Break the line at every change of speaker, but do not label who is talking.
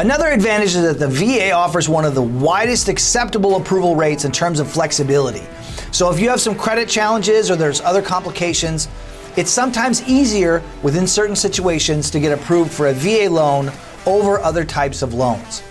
Another advantage is that the VA offers one of the widest acceptable approval rates in terms of flexibility. So if you have some credit challenges or there's other complications, it's sometimes easier within certain situations to get approved for a VA loan over other types of loans.